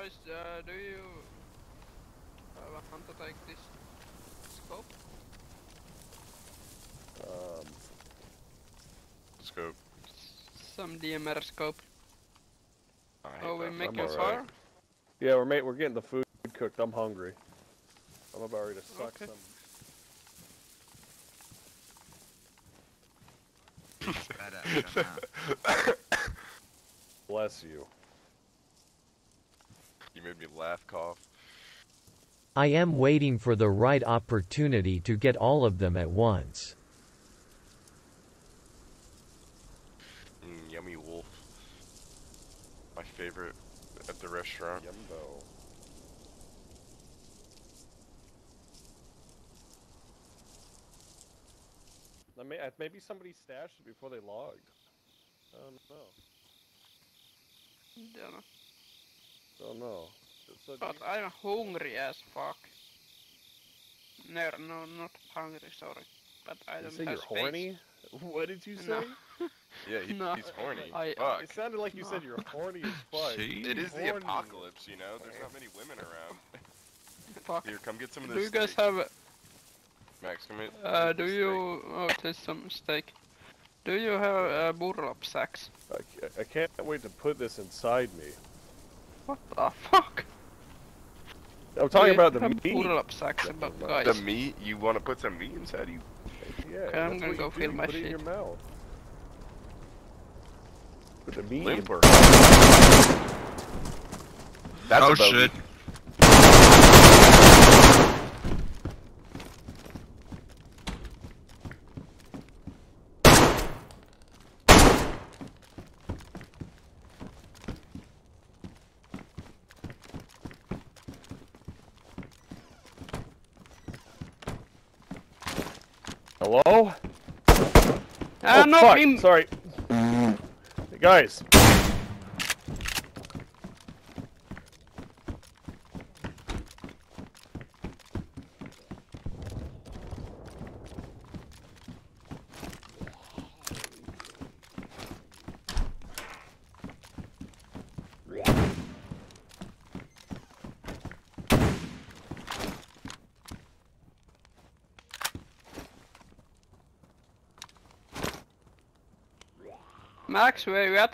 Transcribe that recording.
Guys, uh, do you uh, want to take this scope? Um, Scope. Some DMR scope. I Oh, we that. make I'm fire? yeah, we're mate. We're getting the food cooked. I'm hungry. I'm about ready to suck Okay. some. Better come. Bless you. You made me laugh, cough. I am waiting for the right opportunity to get all of them at once. Mm, yummy wolf. My favorite at the restaurant. Yumbo. I may, maybe somebody stashed it before they logged. I don't know. Don't know. Don't know. So But you- I'm hungry as fuck. No, no, not hungry, sorry. But I don't say have you're space. horny? What did you say? No. Yeah, he, No. he's horny. I- Fuck. It sounded like you said you're horny as fuck. It is the apocalypse, you know? There's not many women around. Fuck. Here, come get some of this Do you guys steak. have, Max, come in. uh, do this you, oh, there's some steak. Do you have uh, burlap sacks? I I can't wait to put this inside me. What the fuck? I'm talking Do about the have meat. burlap sacks, but guys. The meat? You want to put some meat inside you? Yeah, Okay, I'm gonna go you fill do, my put it in your mouth. Put the meat in Limper. Oh That's a bogey. shit. Hello? Ah, oh, not fuck. him! Sorry. Hey, guys. Max, where you at?